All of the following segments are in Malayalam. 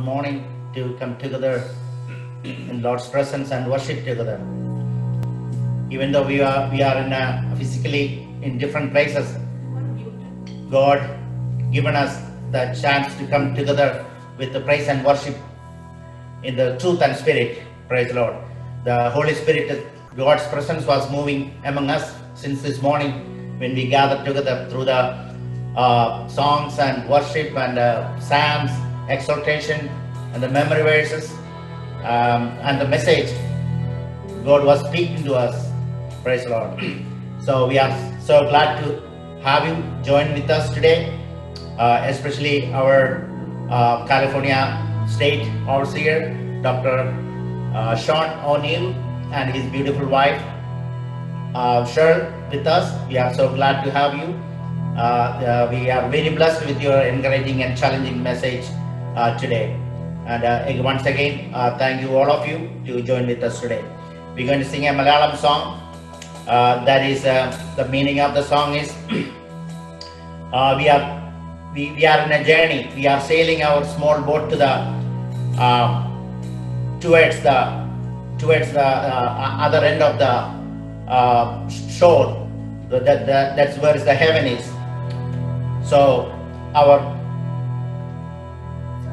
morning to come together in Lord's presence and worship together. Even though we are we are in a, physically in different places, God given us the chance to come together with the praise and worship in the truth and spirit. Praise Lord. The Holy Spirit, God's presence was moving among us since this morning when we gathered together through the uh, songs and worship and uh, psalms, exhortation, and the memory verses um, and the message. God was speaking to us. Praise the Lord. so we are so glad to have you join with us today, uh, especially our uh, California State Overseer, Dr. Uh, Sean O'Neill, and his beautiful wife, uh, Cheryl, with us. We are so glad to have you. Uh, uh, we are very blessed with your encouraging and challenging message today. And uh, once again, uh, thank you all of you to join with us today. We're going to sing a Malayalam song. Uh, that is uh, the meaning of the song is uh, we are we, we are in a journey. We are sailing our small boat to the um, towards the towards the uh, other end of the uh, shore. That, that that's where the heaven is. So our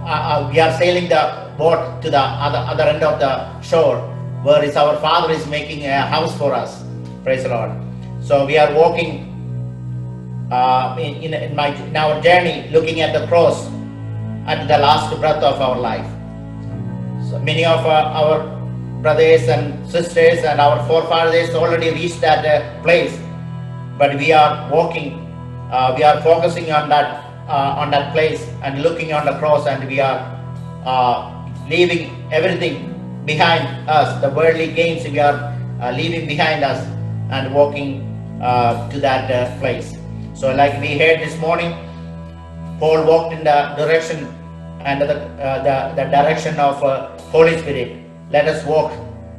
uh, uh, we are sailing the boat to the other other end of the shore, where is our Father is making a house for us. Praise the Lord. So we are walking uh, in, in, in, my, in our journey, looking at the cross at the last breath of our life. So many of our, our brothers and sisters and our forefathers already reached that uh, place, but we are walking. Uh, we are focusing on that uh, on that place and looking on the cross, and we are uh, leaving everything behind us. The worldly gains we are uh, leaving behind us and walking uh, to that uh, place. So, like we heard this morning, Paul walked in the direction and the, uh, the, the direction of uh, Holy Spirit. Let us walk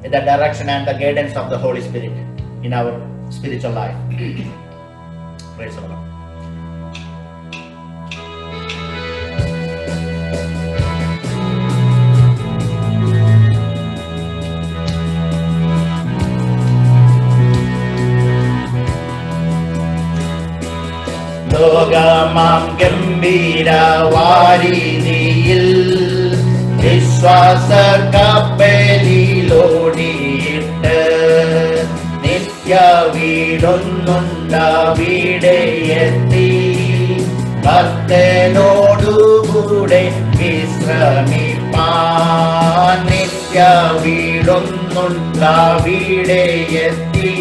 in the direction and the guidance of the Holy Spirit in our spiritual life. Praise the Lord. ലോകമാം ഗംഭീരവാരിതിയിൽ വിശ്വാസ കപ്പലിലോടിയിട്ട് നിത്യ വീടൊന്നുണ്ടാവിടെ എത്തി. ഭക്തനോടുകൂടെ വിശ്രമിപ്പാൻ നിത്യ വീടൊന്നുണ്ടാവിടെ എത്തി.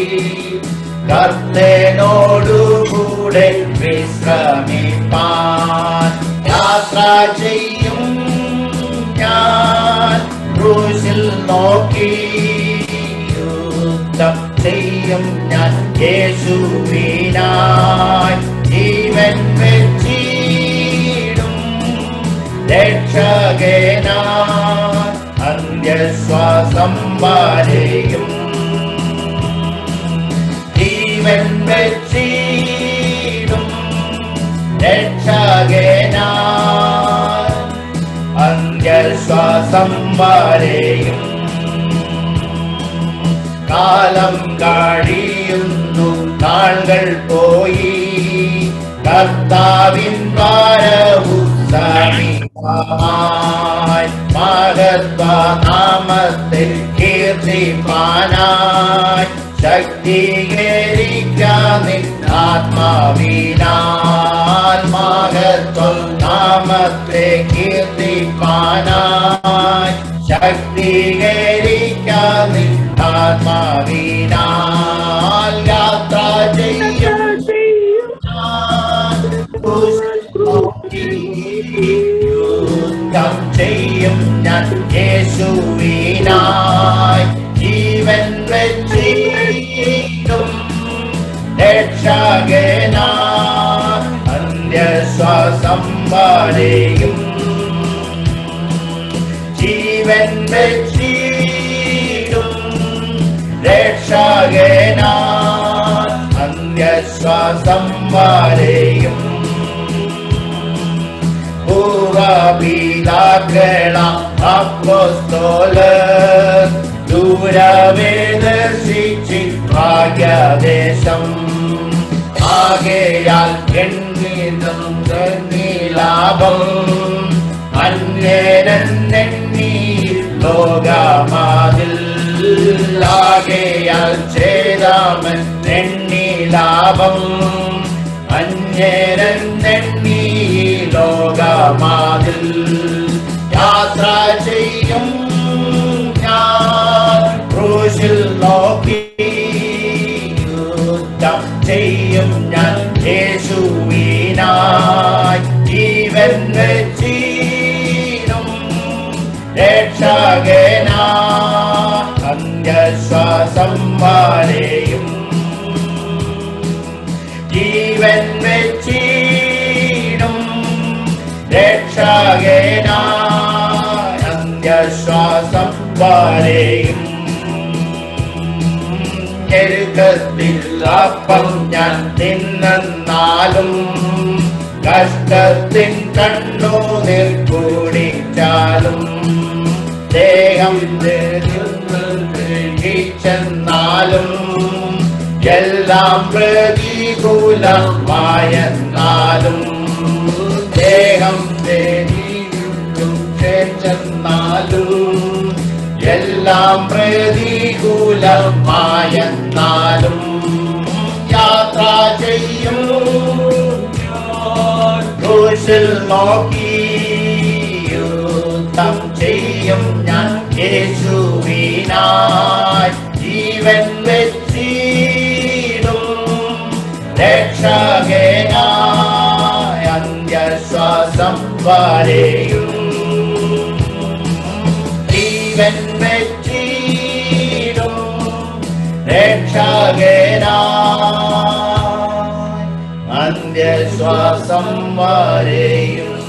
കർത്തനോടുകൂടെ വിശ്രമിപ്പാൻ. യാത്ര ചെയ്യും ഞാൻ. ക്രൂശിൽ നോക്കി യുദ്ധം ചെയ്യും ഞാൻ. യേശുവിനായി ജീവൻ വെച്ചിടും രക്ഷകേനാ അന്ത്യശ്വാസം വരെയും ജീവൻ വെച്ചിടും രക്ഷകനായി അന്ത്യശ്വാസം വരെയും കാലം കഴിയുന്നു നാളുകൾ പോയി. കർത്താവിൻ ഭാരവു സമീപമായി മഹത്വ നാമത്തിൽ കീർത്തിപ്പാനായി அங்கீகரிக்கான் ஆத்மாவினால் மகத்தொல் நாமத்தை கீர்த்திப்பானாய். சக்திகரிக்கான் ஆத்மாவி അന്ത്യശ്വാസം ജീവൻ വെച്ചിടും. രക്ഷകന അന്ത്യശ്വാസം വരെയും ഭൂവ പിതാക്കളാം അപ്പോസ്തോല ദൂരവേ ദർശിച്ചി ഭാഗ്യദേശം. ஆகையால் எண்ணீதம் லாபம் அந்நேரன்னி லோகமாதில். ஆகையால் சேதாமன் நெண்ணி லாபம் அந்நேரன்னி லோகமாதில் രക്ഷകനാ അന്യശ്വാസം ജീവൻ അന്യശ്വാസം അപ്പം ഞാൻ തിന്നാലും കഷ്ടത്തിൻ കണ്ണു നിർക്കൂടിച്ചാലും ദേഹം ചെന്നാലും എല്ലാം പ്രതികൂലമായെന്നാലും. ദേഹം ചെന്നാലും എല്ലാം പ്രതികൂലമായെന്നാലും. യാത്ര ചെയ്യും ക്രൂശിൽ നോക്കി യുദ്ധം ചെയ്യും ഞാൻ യേശുവിനായി. ജീവൻ വെച്ചിടും രക്ഷകനായ അന്ത്യശ്വാസം വരെയും. ജീവൻ വെച്ചിടും രക്ഷകനായ. विश्वासं वारेयुम्